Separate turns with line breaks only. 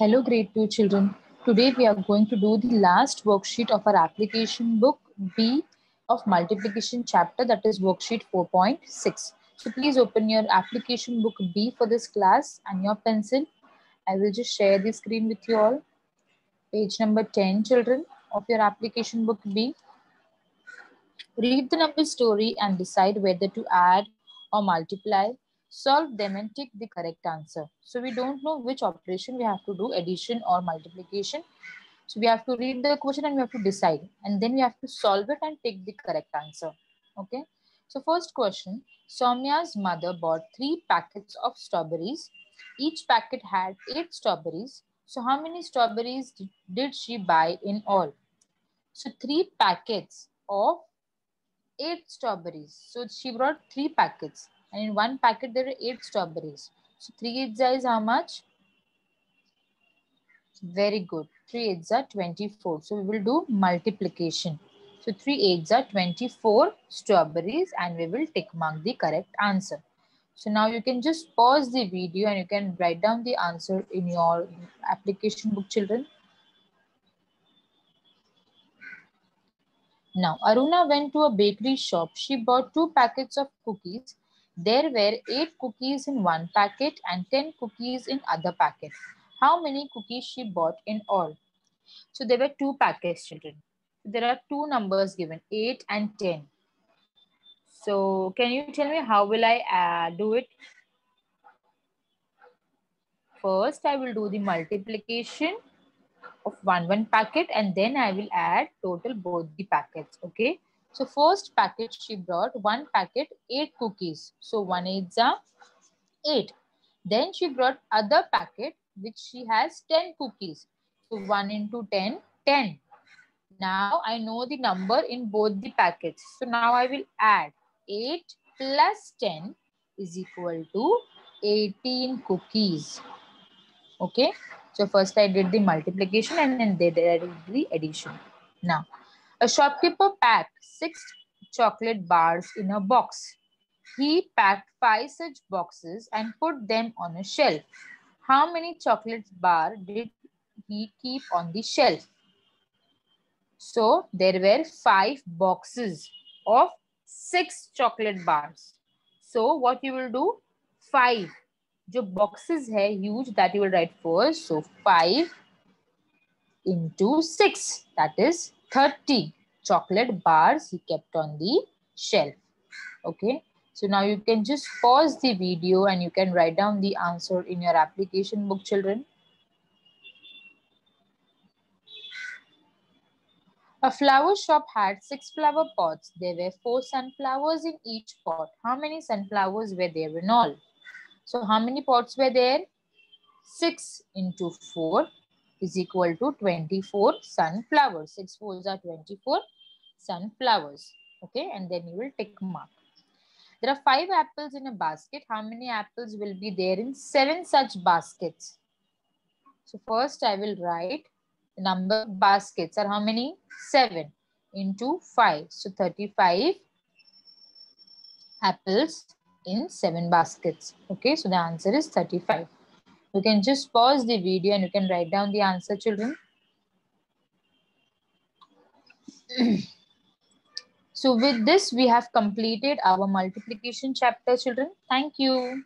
Hello, grade 2 children. Today we are going to do the last worksheet of our application book B of multiplication chapter that is worksheet 4.6. So please open your application book B for this class and your pencil. I will just share the screen with you all. Page number 10 children of your application book B. Read the number story and decide whether to add or multiply solve them and tick the correct answer. So we don't know which operation we have to do, addition or multiplication. So we have to read the question and we have to decide. And then we have to solve it and tick the correct answer. Okay. So first question, Soumya's mother bought three packets of strawberries. Each packet had eight strawberries. So how many strawberries did she buy in all? So three packets of eight strawberries. So she brought three packets and in one packet there are eight strawberries. So three eights is how much? Very good. Three eights are 24. So we will do multiplication. So three eights are 24 strawberries and we will tick mark the correct answer. So now you can just pause the video and you can write down the answer in your application book children. Now Aruna went to a bakery shop. She bought two packets of cookies there were 8 cookies in one packet and 10 cookies in other packet. How many cookies she bought in all? So there were two packets, children. There are two numbers given, 8 and 10. So can you tell me how will I uh, do it? First, I will do the multiplication of one one packet and then I will add total both the packets. Okay. So first packet she brought one packet, eight cookies. So one eight uh, eight. Then she brought other packet which she has 10 cookies. So 1 into 10, 10. Now I know the number in both the packets. So now I will add 8 plus 10 is equal to 18 cookies. Okay. So first I did the multiplication and then they did the addition. Now a shopkeeper packed six chocolate bars in a box. He packed five such boxes and put them on a shelf. How many chocolate bars did he keep on the shelf? So there were five boxes of six chocolate bars. So what you will do? Five. जो boxes है huge that you will write first. So five into six. That is 30 chocolate bars he kept on the shelf. Okay. So now you can just pause the video and you can write down the answer in your application book, children. A flower shop had six flower pots. There were four sunflowers in each pot. How many sunflowers were there in all? So how many pots were there? Six into four is equal to 24 sunflowers. 6 fours are 24 sunflowers. Okay, and then you will tick mark. There are five apples in a basket. How many apples will be there in seven such baskets? So first I will write the number of baskets are how many? Seven into five. So 35 apples in seven baskets. Okay, so the answer is 35. You can just pause the video and you can write down the answer, children. so with this, we have completed our multiplication chapter, children. Thank you.